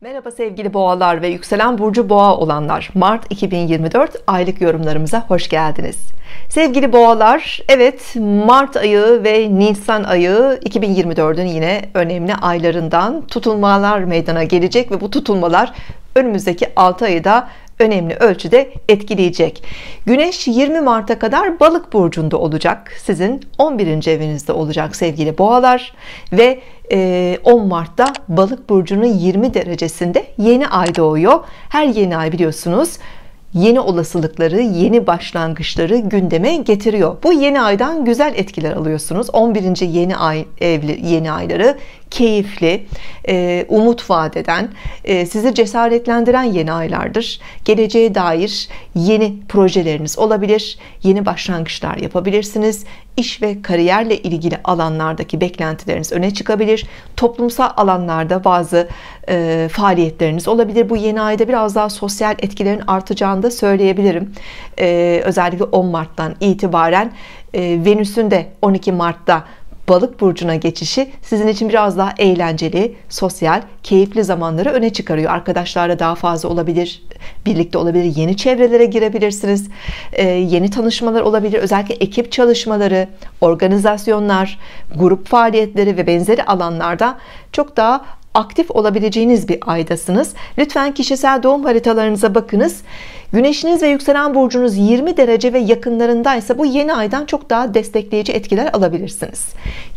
Merhaba sevgili boğalar ve yükselen burcu boğa olanlar. Mart 2024 aylık yorumlarımıza hoş geldiniz. Sevgili boğalar Evet Mart ayı ve Nisan ayı 2024'ün yine önemli aylarından tutulmalar meydana gelecek ve bu tutulmalar önümüzdeki 6 ayı da önemli ölçüde etkileyecek Güneş 20 Mart'a kadar balık burcunda olacak sizin 11. evinizde olacak sevgili boğalar ve 10 e, Mart'ta balık burcunun 20 derecesinde yeni ay doğuyor her yeni ay biliyorsunuz yeni olasılıkları, yeni başlangıçları gündeme getiriyor. Bu yeni aydan güzel etkiler alıyorsunuz. 11. yeni ay evli yeni ayları keyifli, e, umut vadeden, e, sizi cesaretlendiren yeni aylardır. Geleceğe dair yeni projeleriniz olabilir, yeni başlangıçlar yapabilirsiniz. İş ve kariyerle ilgili alanlardaki beklentileriniz öne çıkabilir. Toplumsal alanlarda bazı e, faaliyetleriniz olabilir. Bu yeni ayda biraz daha sosyal etkilerin artacağını da söyleyebilirim. Özellikle 10 Mart'tan itibaren Venüs'ün de 12 Mart'ta balık burcuna geçişi sizin için biraz daha eğlenceli, sosyal, keyifli zamanları öne çıkarıyor. Arkadaşlarla daha fazla olabilir, birlikte olabilir, yeni çevrelere girebilirsiniz, ee, yeni tanışmalar olabilir. Özellikle ekip çalışmaları, organizasyonlar, grup faaliyetleri ve benzeri alanlarda çok daha aktif olabileceğiniz bir aydasınız. Lütfen kişisel doğum haritalarınıza bakınız. Güneşiniz ve yükselen burcunuz 20 derece ve yakınlarındaysa bu yeni aydan çok daha destekleyici etkiler alabilirsiniz.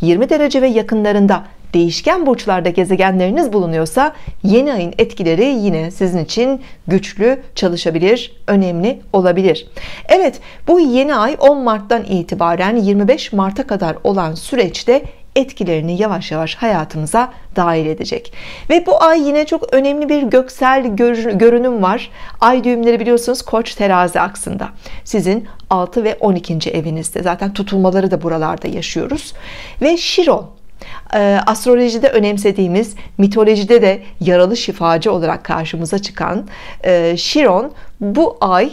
20 derece ve yakınlarında değişken burçlarda gezegenleriniz bulunuyorsa yeni ayın etkileri yine sizin için güçlü çalışabilir, önemli olabilir. Evet, bu yeni ay 10 Mart'tan itibaren 25 Mart'a kadar olan süreçte etkilerini yavaş yavaş hayatımıza dahil edecek. Ve bu ay yine çok önemli bir göksel görünüm var. Ay düğümleri biliyorsunuz koç terazi aksında. Sizin 6 ve 12. evinizde. Zaten tutulmaları da buralarda yaşıyoruz. Ve Şiron e, astrolojide önemsediğimiz mitolojide de yaralı şifacı olarak karşımıza çıkan e, Şiron bu ay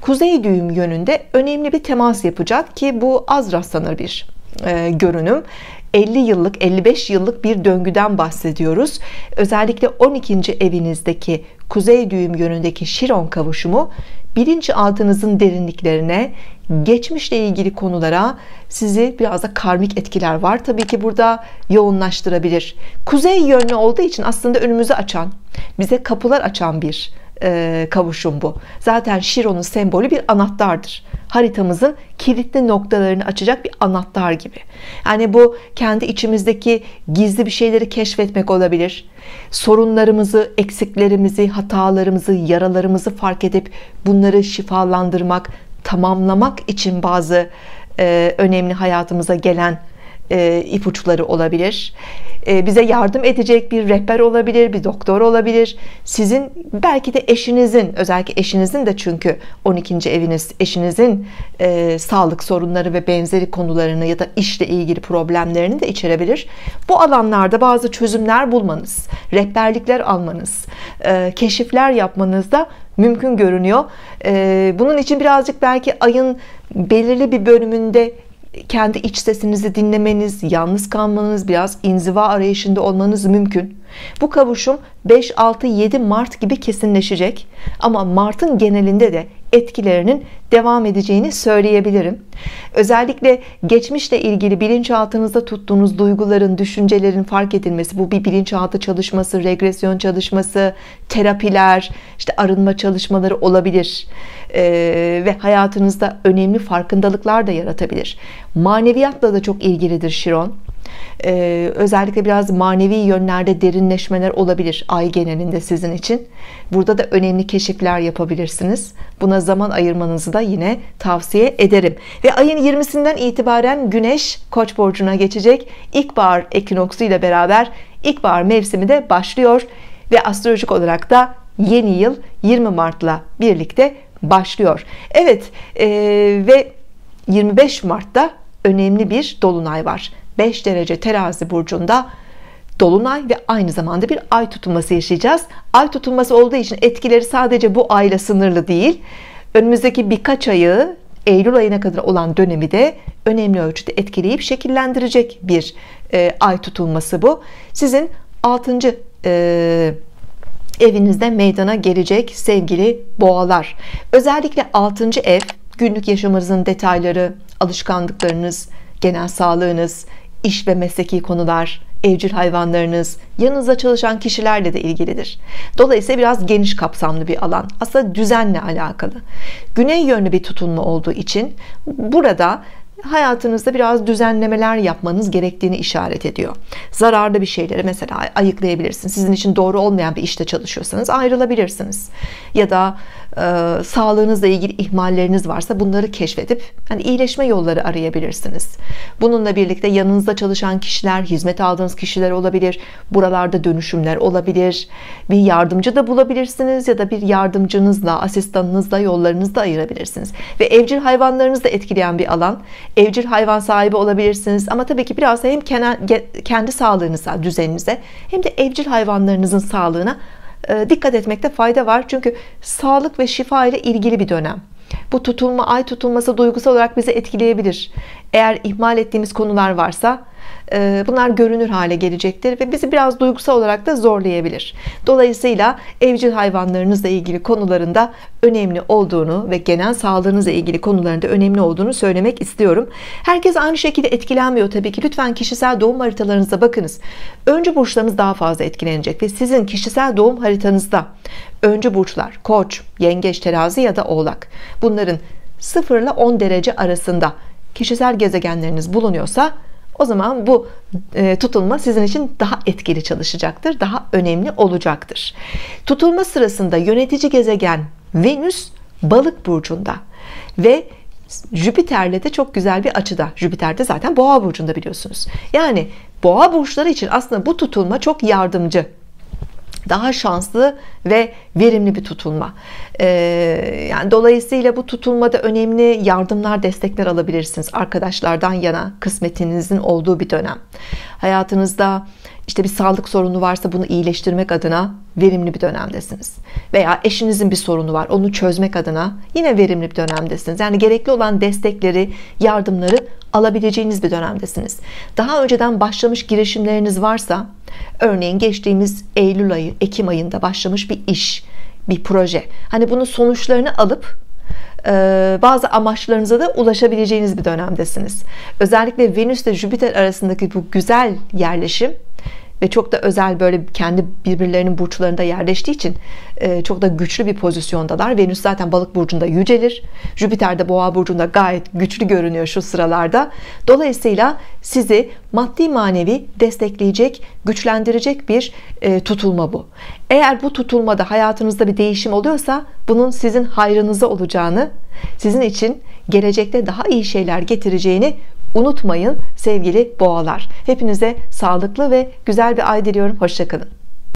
kuzey düğüm yönünde önemli bir temas yapacak ki bu az rastlanır bir e, görünüm 50 yıllık 55 yıllık bir döngüden bahsediyoruz özellikle 12. evinizdeki kuzey düğüm yönündeki Şiron kavuşumu bilinçaltınızın derinliklerine geçmişle ilgili konulara sizi biraz da karmik etkiler var tabii ki burada yoğunlaştırabilir kuzey yönlü olduğu için aslında önümüzü açan bize kapılar açan bir e, kavuşum bu. Zaten Şiron'un sembolü bir anahtardır. Haritamızın kilitli noktalarını açacak bir anahtar gibi. Yani bu kendi içimizdeki gizli bir şeyleri keşfetmek olabilir. Sorunlarımızı eksiklerimizi hatalarımızı yaralarımızı fark edip bunları şifalandırmak tamamlamak için bazı e, önemli hayatımıza gelen e, ipuçları olabilir. E, bize yardım edecek bir rehber olabilir bir doktor olabilir. Sizin belki de eşinizin özellikle eşinizin de çünkü 12. eviniz eşinizin e, sağlık sorunları ve benzeri konularını ya da işle ilgili problemlerini de içerebilir. Bu alanlarda bazı çözümler bulmanız rehberlikler almanız e, keşifler yapmanız da mümkün görünüyor. E, bunun için birazcık belki ayın belirli bir bölümünde kendi iç sesinizi dinlemeniz, yalnız kalmanız, biraz inziva arayışında olmanız mümkün. Bu kavuşum 5, 6, 7 Mart gibi kesinleşecek. Ama Mart'ın genelinde de etkilerinin devam edeceğini söyleyebilirim. Özellikle geçmişle ilgili bilinçaltınızda tuttuğunuz duyguların, düşüncelerin fark edilmesi, bu bir bilinçaltı çalışması, regresyon çalışması, terapiler, işte arınma çalışmaları olabilir. Ee, ve hayatınızda önemli farkındalıklar da yaratabilir. Maneviyatla da çok ilgilidir Şiron. Ee, özellikle biraz manevi yönlerde derinleşmeler olabilir ay genelinde sizin için. Burada da önemli keşifler yapabilirsiniz. Buna zaman ayırmanızı da yine tavsiye ederim. Ve ayın 20'sinden itibaren Güneş Koç burcuna geçecek. İlkbahar ekinoksu ile beraber ilkbahar mevsimi de başlıyor. Ve astrolojik olarak da yeni yıl 20 Mart'la birlikte başlıyor. Evet e, ve 25 Mart'ta önemli bir dolunay var. 5 derece terazi burcunda dolunay ve aynı zamanda bir ay tutulması yaşayacağız. Ay tutulması olduğu için etkileri sadece bu ayla sınırlı değil. Önümüzdeki birkaç ayı Eylül ayına kadar olan dönemi de önemli ölçüde etkileyip şekillendirecek bir e, ay tutulması bu. Sizin 6. E, evinizde meydana gelecek sevgili boğalar. Özellikle 6. ev günlük yaşamınızın detayları alışkanlıklarınız genel sağlığınız iş ve mesleki konular evcil hayvanlarınız yanınızda çalışan kişilerle de ilgilidir. Dolayısıyla biraz geniş kapsamlı bir alan. Aslında düzenle alakalı. Güney yönlü bir tutunma olduğu için burada hayatınızda biraz düzenlemeler yapmanız gerektiğini işaret ediyor. Zararlı bir şeyleri mesela ayıklayabilirsiniz. Sizin için doğru olmayan bir işte çalışıyorsanız ayrılabilirsiniz. Ya da e, sağlığınızla ilgili ihmalleriniz varsa bunları keşfedip yani iyileşme yolları arayabilirsiniz. Bununla birlikte yanınızda çalışan kişiler hizmet aldığınız kişiler olabilir buralarda dönüşümler olabilir. Bir yardımcı da bulabilirsiniz ya da bir yardımcınızla asistanınızla yollarınızı da ayırabilirsiniz. Ve evcil hayvanlarınızı da etkileyen bir alan. Evcil hayvan sahibi olabilirsiniz ama tabii ki biraz hem kendi sağlığınıza düzeninize hem de evcil hayvanlarınızın sağlığına dikkat etmekte fayda var. Çünkü sağlık ve şifa ile ilgili bir dönem. Bu tutulma ay tutulması duygusal olarak bizi etkileyebilir. Eğer ihmal ettiğimiz konular varsa bunlar görünür hale gelecektir ve bizi biraz duygusal olarak da zorlayabilir. Dolayısıyla evcil hayvanlarınızla ilgili konularında önemli olduğunu ve genel sağlığınızla ilgili konularında önemli olduğunu söylemek istiyorum. Herkes aynı şekilde etkilenmiyor tabii ki. Lütfen kişisel doğum haritalarınıza bakınız. Önce burçlarınız daha fazla etkilenecek ve sizin kişisel doğum haritanızda önce burçlar koç yengeç terazi ya da oğlak bunların 0 ile 10 derece arasında kişisel gezegenleriniz bulunuyorsa o zaman bu e, tutulma sizin için daha etkili çalışacaktır daha önemli olacaktır. Tutulma sırasında yönetici gezegen Venüs balık burcunda ve Jüpiter'le de çok güzel bir açıda. Jüpiter de zaten boğa burcunda biliyorsunuz. Yani boğa burçları için aslında bu tutulma çok yardımcı daha şanslı ve verimli bir tutulma. Ee, yani dolayısıyla bu tutulmada önemli yardımlar destekler alabilirsiniz arkadaşlardan yana kısmetinizin olduğu bir dönem. Hayatınızda işte bir sağlık sorunu varsa bunu iyileştirmek adına verimli bir dönemdesiniz. Veya eşinizin bir sorunu var onu çözmek adına yine verimli bir dönemdesiniz. Yani gerekli olan destekleri yardımları alabileceğiniz bir dönemdesiniz. Daha önceden başlamış girişimleriniz varsa örneğin geçtiğimiz Eylül ayı Ekim ayında başlamış bir iş bir proje. Hani bunun sonuçlarını alıp e, bazı amaçlarınıza da ulaşabileceğiniz bir dönemdesiniz. Özellikle Venüs ile Jüpiter arasındaki bu güzel yerleşim ve çok da özel böyle kendi birbirlerinin burçlarında yerleştiği için e, çok da güçlü bir pozisyondalar. Venüs zaten balık burcunda yücelir. Jüpiter de boğa burcunda gayet güçlü görünüyor şu sıralarda. Dolayısıyla sizi maddi manevi destekleyecek güçlendirecek bir e, tutulma bu. Eğer bu tutulmada hayatınızda bir değişim oluyorsa bunun sizin hayrınıza olacağını sizin için gelecekte daha iyi şeyler getireceğini unutmayın sevgili boğalar. Hepinize sağlıklı ve güzel bir ay diliyorum. Hoşçakalın